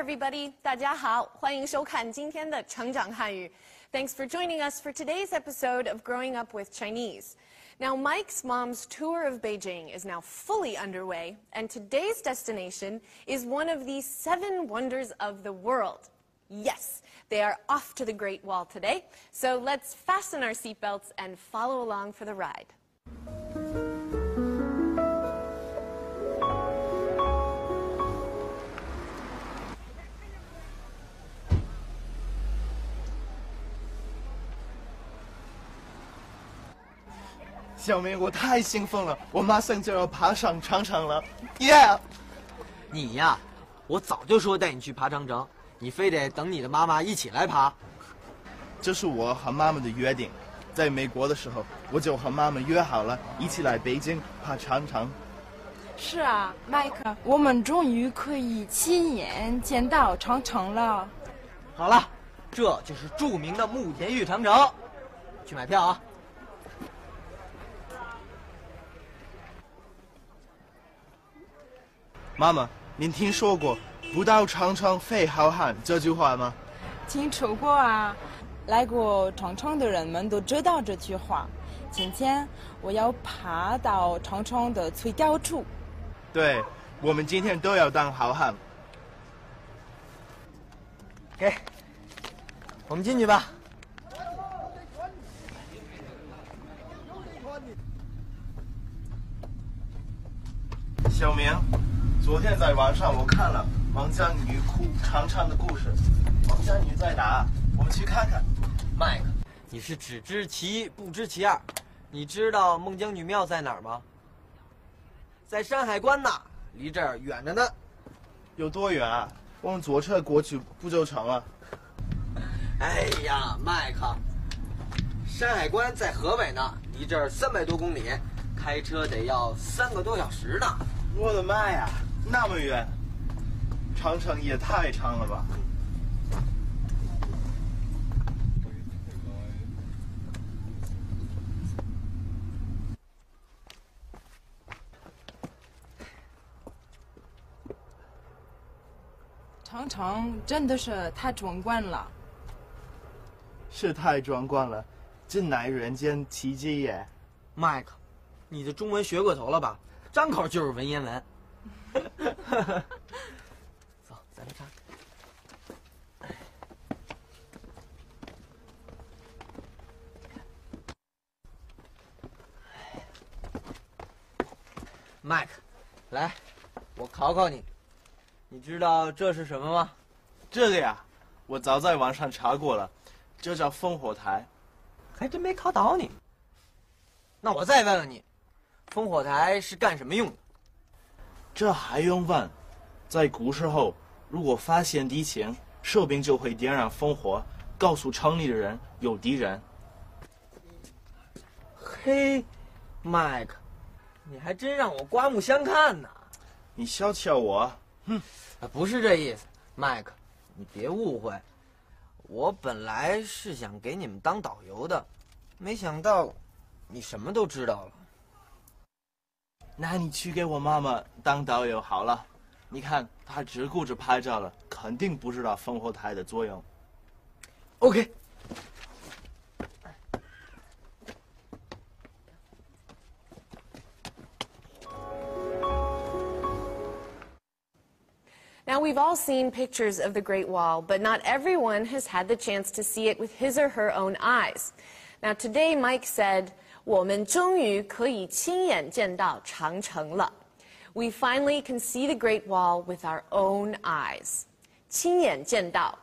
everybody，大家好，欢迎收看今天的成长汉语。Thanks for joining us for today's episode of Growing Up with Chinese. Now, Mike's mom's tour of Beijing is now fully underway, and today's destination is one of the seven wonders of the world. Yes, they are off to the Great Wall today, so let's fasten our seatbelts and follow along for the ride. 小明，我太兴奋了，我马上就要爬上长城了，耶！你呀，我早就说带你去爬长城，你非得等你的妈妈一起来爬。这是我和妈妈的约定，在美国的时候，我就和妈妈约好了，一起来北京爬长城。是啊，麦克，我们终于可以亲眼见到长城了。好了，这就是著名的慕田峪长城，去买票啊！妈妈，您听说过“不到长城非好汉”这句话吗？听说过啊，来过长城的人们都知道这句话。今天我要爬到长城的最高处。对，我们今天都要当好汉。给，我们进去吧。小明。昨天在网上我看了孟姜女哭长城的故事，孟姜女在哪？我们去看看。麦克，你是只知其一不知其二。你知道孟姜女庙在哪儿吗？在山海关呢，离这儿远着呢。有多远啊？我们坐车过去不就成了？哎呀，麦克，山海关在河北呢，离这儿三百多公里，开车得要三个多小时呢。我的妈呀！那么远，长城也太长了吧！长城真的是太壮观了，是太壮观了，真乃人间奇迹耶！麦克，你的中文学过头了吧？张口就是文言文。走，咱们唱。麦克，来，我考考你，你知道这是什么吗？这个呀，我早在网上查过了，这叫烽火台，还真没考倒你。那我再问问你，烽火台是干什么用的？这还用问？在古时候，如果发现敌情，士兵就会点燃烽火，告诉城里的人有敌人。嘿，麦克，你还真让我刮目相看呢！你小瞧我，哼，不是这意思，麦克，你别误会，我本来是想给你们当导游的，没想到你什么都知道了。那你去给我妈妈当导游好了。你看，她只顾着拍照了，肯定不知道烽火台的作用。OK。Now, we've all seen pictures of the Great Wall, but not everyone has had the chance to see it with his or her own eyes. Now, today, Mike said, 我们终于可以亲眼见到长城了。We finally can see the Great Wall with our own eyes. 亲眼见到.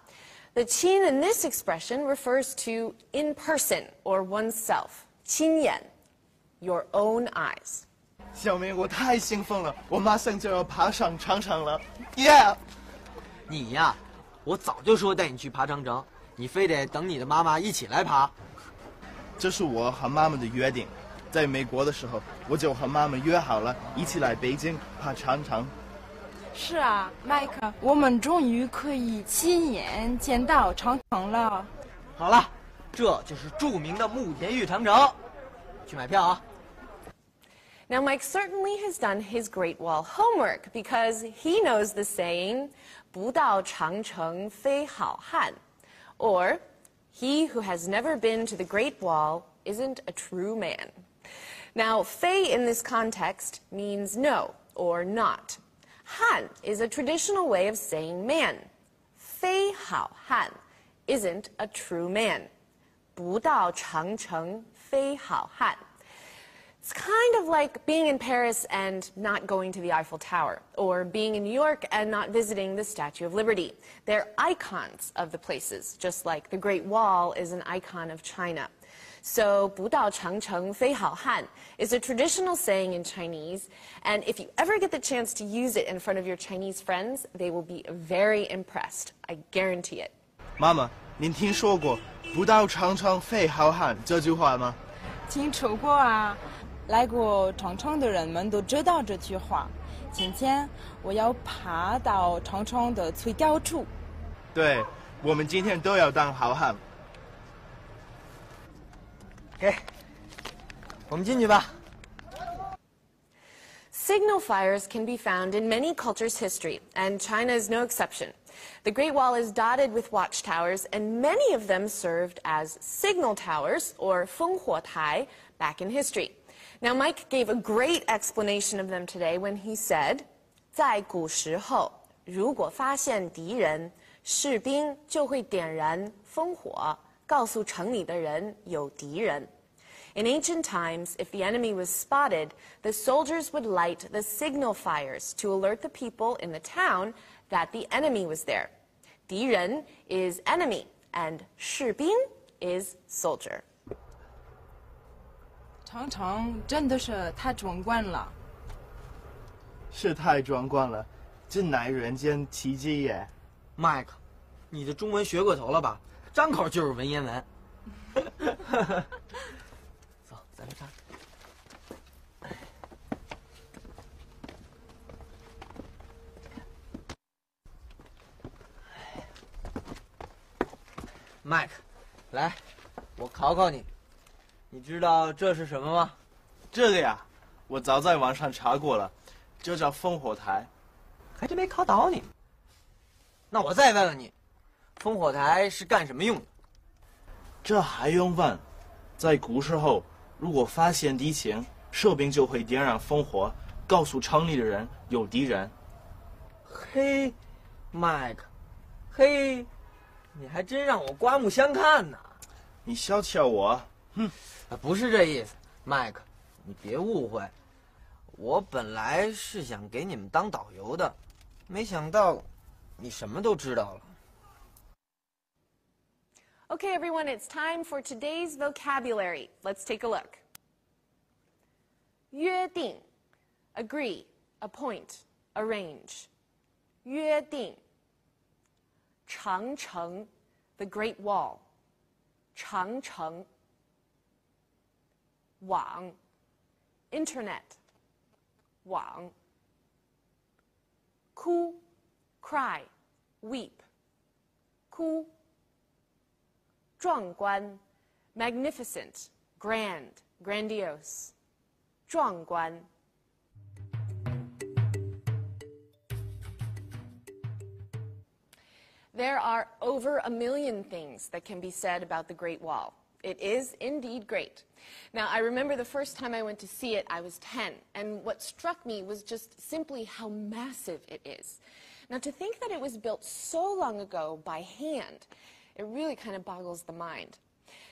The 亲 in this expression refers to in person or oneself. 亲眼, your own eyes. 小明，我太兴奋了，我马上就要爬上长城了，，Yeah！！你呀，我早就说带你去爬长城，你非得等你的妈妈一起来爬。这是我和妈妈的约定，在美国的时候，我就和妈妈约好了，一起来北京爬长城。是啊，麦克，我们终于可以亲眼见到长城了。好了，这就是著名的慕田峪长城，去买票啊。Now, Mike certainly has done his Great Wall homework because he knows the saying, 不到长城非好汉, or he who has never been to the Great Wall isn't a true man. Now, fei in this context means no or not. Han is a traditional way of saying man. Fei hao han isn't a true man. 不到长城非好汉. It's kind of like being in Paris and not going to the Eiffel Tower, or being in New York and not visiting the Statue of Liberty. They're icons of the places, just like the Great Wall is an icon of China. So, 不到长城非好汉 is a traditional saying in Chinese, and if you ever get the chance to use it in front of your Chinese friends, they will be very impressed. I guarantee it. 妈妈，您听说过“不到长城非好汉”这句话吗？听说过啊， 来过长城的人们都知道这句话。今天我要爬到长城的最高处。对，我们今天都要当好汉。给，我们进去吧。 Signal fires can be found in many cultures' history, and China is no exception. The Great Wall is dotted with watchtowers, and many of them served as signal towers, or 烽火台, back in history. Now, Mike gave a great explanation of them today when he said, 在古时候，如果发现敌人，士兵就会点燃烽火，告诉城里的人有敌人。In ancient times, if the enemy was spotted, the soldiers would light the signal fires to alert the people in the town that the enemy was there. 敌人 is enemy, and 士兵 is soldier. 长城真的是太壮观了。是太壮观了，这乃人间奇迹耶！麦克，你的中文学过头了吧？张口就是文言文。走，咱们上。麦克，来，我考考你，你知道这是什么吗？这个呀，我早在网上查过了，这叫烽火台。还真没考倒你。那我再问问你，烽火台是干什么用的？这还用问？在古时候，如果发现敌情，士兵就会点燃烽火，告诉城里的人有敌人。嘿，麦克，嘿，你还真让我刮目相看呢。你小瞧我，啊，不是这意思，麦克，你别误会，我本来是想给你们当导游的，没想到你什么都知道了。 Okay, everyone, it's time for today's vocabulary. Let's take a look. 约定 agree, appoint, arrange. 约定长城 the Great Wall. 长城 网 internet 网哭 cry, weep. 哭壮观 magnificent, grand, grandiose. 壮观 There are over a million things that can be said about the Great Wall. It is indeed great. Now, I remember the first time I went to see it, I was 10, and what struck me was just simply how massive it is. Now, to think that it was built so long ago by hand, it really kind of boggles the mind.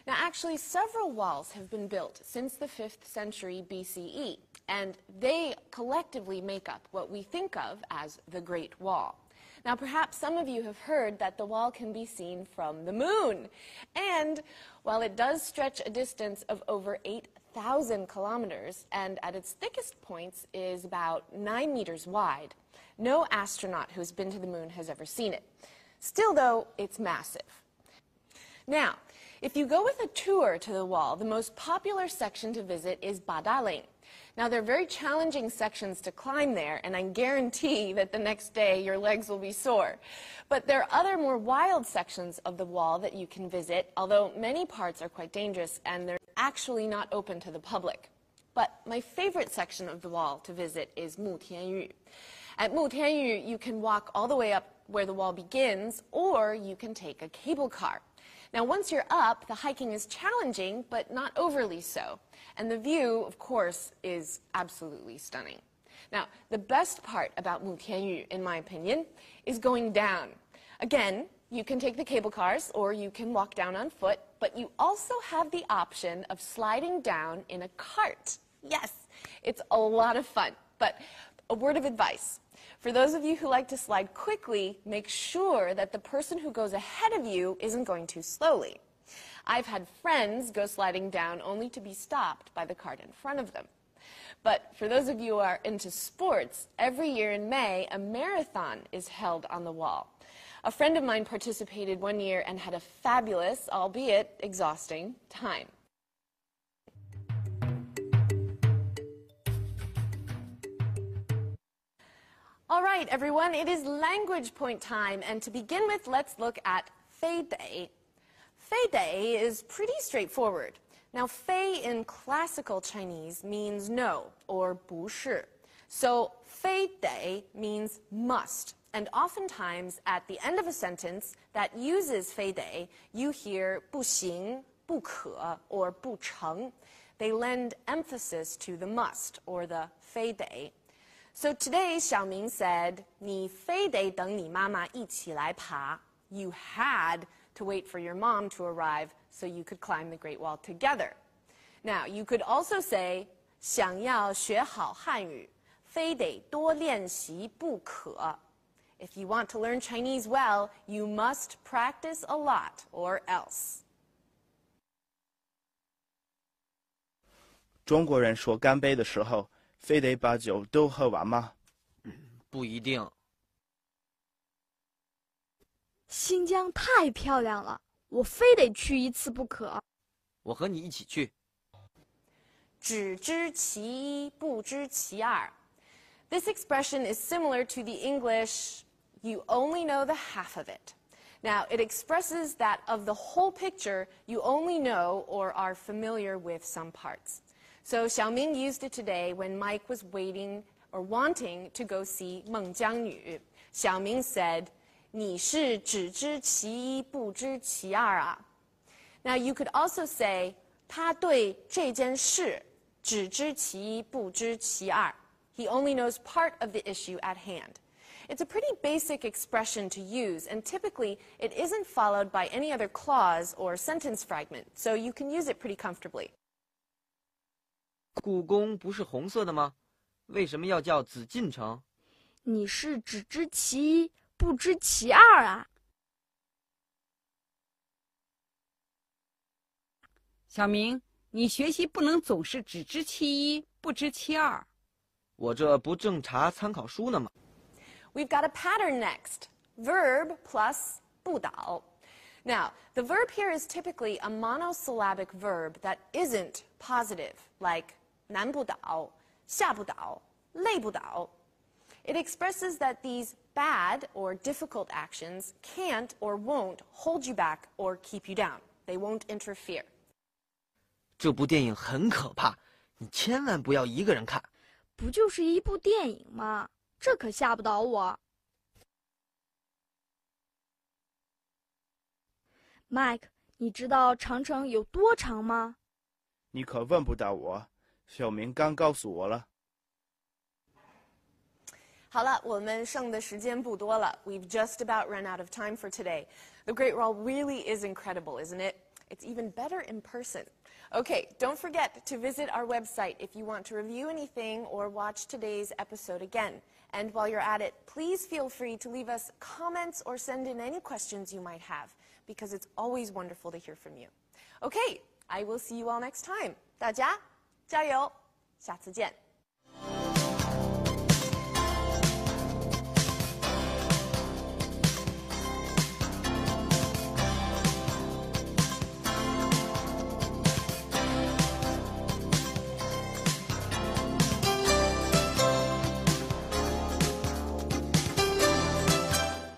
Now, actually, several walls have been built since the 5th century BCE, and they collectively make up what we think of as the Great Wall. Now, perhaps some of you have heard that the wall can be seen from the moon. And while it does stretch a distance of over 8,000 kilometers and at its thickest points is about 9 meters wide, no astronaut who's been to the moon has ever seen it. Still, though, it's massive. Now, if you go with a tour to the wall, the most popular section to visit is Badaling. Now, they're very challenging sections to climb there, and I guarantee that the next day your legs will be sore. But there are other more wild sections of the wall that you can visit, although many parts are quite dangerous and they're actually not open to the public. But my favorite section of the wall to visit is Mu Tianyu. At Mu Tianyu, you can walk all the way up where the wall begins, or you can take a cable car. Now, once you're up, the hiking is challenging, but not overly so. And the view, of course, is absolutely stunning. Now, the best part about Mu Tianyu, in my opinion, is going down. Again, you can take the cable cars or you can walk down on foot, but you also have the option of sliding down in a cart. Yes, it's a lot of fun. But a word of advice. For those of you who like to slide quickly, make sure that the person who goes ahead of you isn't going too slowly. I've had friends go sliding down only to be stopped by the cart in front of them. But for those of you who are into sports, every year in May, a marathon is held on the wall. A friend of mine participated one year and had a fabulous, albeit exhausting, time. All right, everyone, it is language point time. And to begin with, let's look at fei dei. Fei dei is pretty straightforward. Now, fei in classical Chinese means no or 不是. So, fei dei means must. And oftentimes, at the end of a sentence that uses fei dei, you hear 不行,不可, or 不成. They lend emphasis to the must or the fei dei. So today, Xiaoming said, 你非得等你妈妈一起来爬. You had to wait for your mom to arrive so you could climb the Great Wall together. Now, you could also say, 想要学好汉语，非得多练习不可. If you want to learn Chinese well, you must practice a lot or else. 中国人说干杯的时候， 非得把酒都喝完吗？不一定。新疆太漂亮了，我非得去一次不可。我和你一起去。只知其一，不知其二。This expression is similar to the English, you only know the half of it. Now, it expresses that of the whole picture, you only know or are familiar with some parts. So Xiaoming used it today when Mike was waiting or wanting to go see Meng Jiangnü. Xiaoming said, 你是只知其一不知其二啊. Now you could also say, 他对这件事只知其一不知其二. He only knows part of the issue at hand. It's a pretty basic expression to use, and typically it isn't followed by any other clause or sentence fragment, so you can use it pretty comfortably. 故宫不是红色的吗？为什么要叫紫禁城？你是只知其一不知其二啊！小明，你学习不能总是只知其一不知其二。我这不正查参考书呢吗？We've got a pattern next. Verb plus 不倒. Now, the verb here is typically a monosyllabic verb that isn't positive, like 难不倒,下不倒,累不倒. It expresses that these bad or difficult actions can't or won't hold you back or keep you down. They won't interfere. 这部电影很可怕，你千万不要一个人看。不就是一部电影吗？这可吓不倒我。Mike，你知道长城有多长吗？你可问不到我， 小明刚告诉我了。好了，我们剩的时间不多了。We've just about run out of time for today. The Great Wall really is incredible, isn't it? It's even better in person. Okay, don't forget to visit our website if you want to review anything or watch today's episode again. And while you're at it, please feel free to leave us comments or send in any questions you might have, because it's always wonderful to hear from you. Okay, I will see you all next time. 大家 加油，下次见。